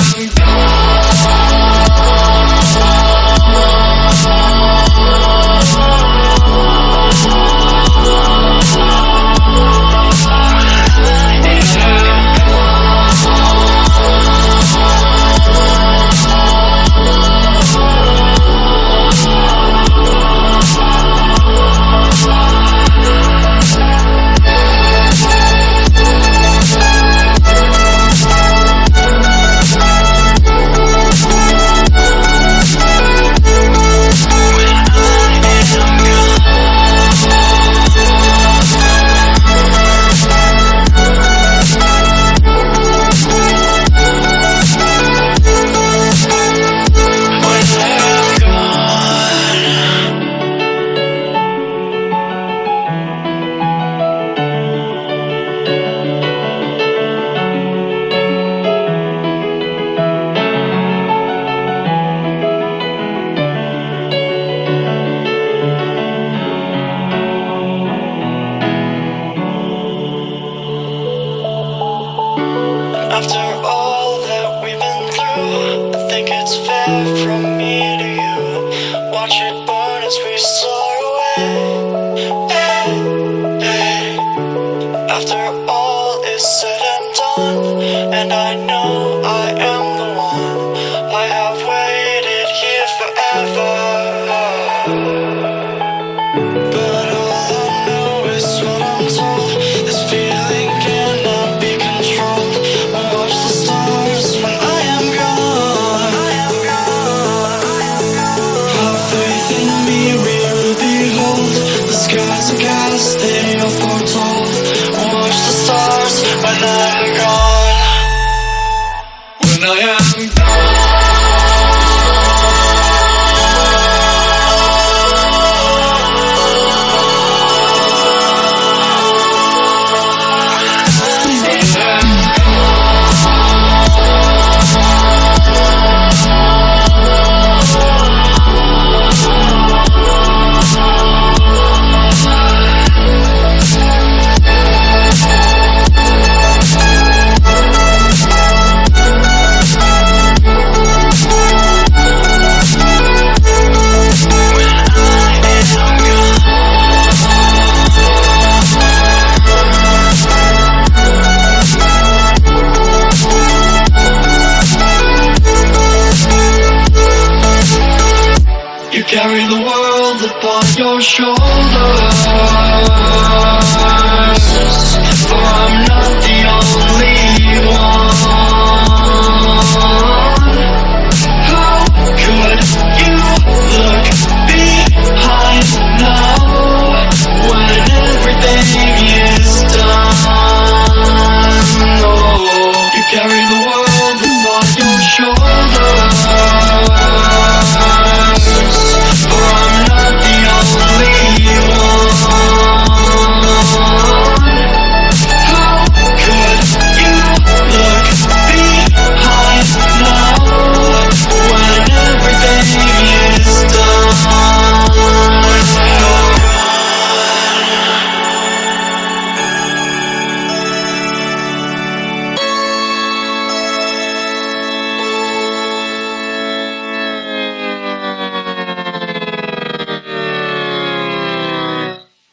When After all that we've been through, I think it's fair from me to you. Watch it burn as we soar away. Hey, hey. After all is said and done, and I know stars upon your shoulders. For I'm not